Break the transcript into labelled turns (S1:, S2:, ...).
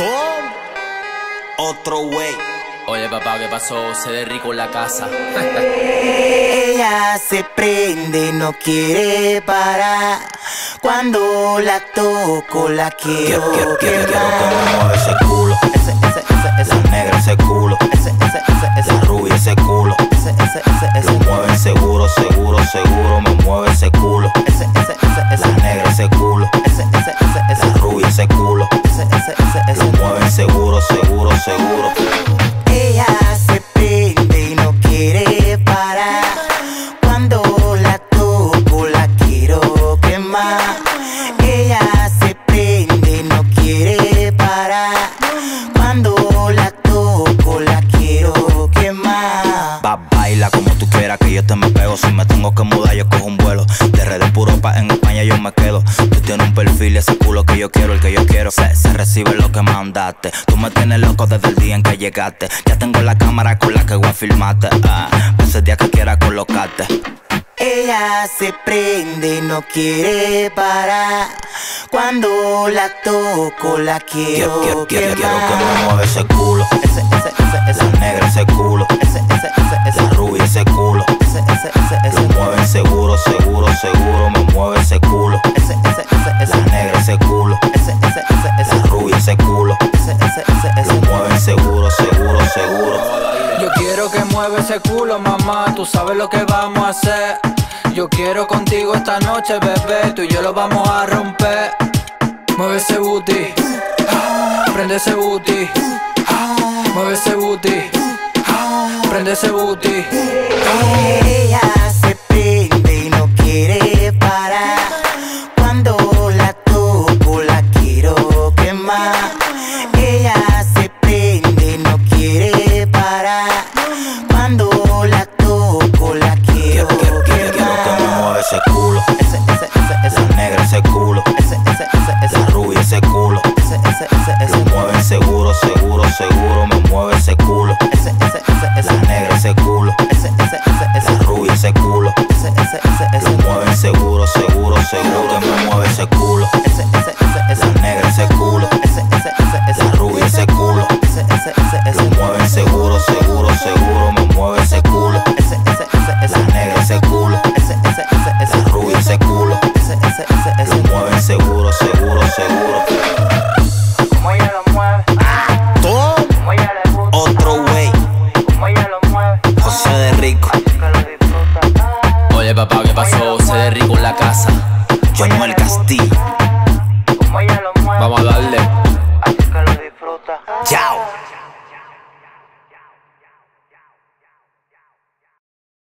S1: Tom, otro wey.
S2: Oye papá, ¿qué pasó? Se de rico en la casa.
S3: Ella se prende, no quiere parar. Cuando la toco, la quiero,
S1: Quiero, quiero, quiero, quiero que mueva ese culo.
S3: Ese, ese, ese, ese,
S1: Esa negra ese culo.
S3: ese, ese, ese, ese,
S1: Esa rubia ese culo.
S3: ese, ese, ese, ese,
S1: Lo mueven seguro, seguro, seguro. Me mueve ese culo.
S3: ese, ese, ese, ese,
S1: negra ese culo.
S3: ese, ese, ese, ese,
S1: como tú quieras que yo te me pego. Si me tengo que mudar, yo cojo un vuelo. De redes puro pa' en España yo me quedo. Tú tienes un perfil, ese culo que yo quiero, el que yo quiero. Se, se recibe lo que mandaste. Tú me tienes loco desde el día en que llegaste. Ya tengo la cámara con la que voy a filmarte. Ah, ese día que quiera colocarte.
S3: Ella se prende y no quiere parar. Cuando la toco, la
S1: Quiero,
S3: quiero
S1: quiero, quiero, quiero que me mueva ese culo.
S3: Ese, ese, ese, ese,
S1: Esa negra ese culo.
S3: ese, ese, ese, ese,
S1: Esa rubia ese culo.
S3: ese, ese, ese, ese,
S1: Lo mueven seguro, seguro, seguro. Me mueve ese culo.
S3: ese, ese, ese, ese,
S1: negra ese culo.
S3: ese, ese, ese, ese,
S1: Esa rubia ese culo.
S3: ese, ese, ese, ese.
S1: Lo mueven seguro, seguro, seguro.
S4: Yo quiero que mueve ese culo, mamá. Tú sabes lo que vamos a hacer. Yo quiero contigo esta noche, bebé. Tú y yo lo vamos a romper. Mueve ese booty. Prende ese booty. Mueve ese booty. Prende ese booty.
S3: Ella se prende y no quiere
S1: José de Rico.
S2: Oye papá, ¿qué pasó? Se de rico en la casa.
S1: Manuel Castillo.
S3: Como ella lo mueve,
S2: Vamos a darle.
S3: así que lo disfruta.
S1: Chao.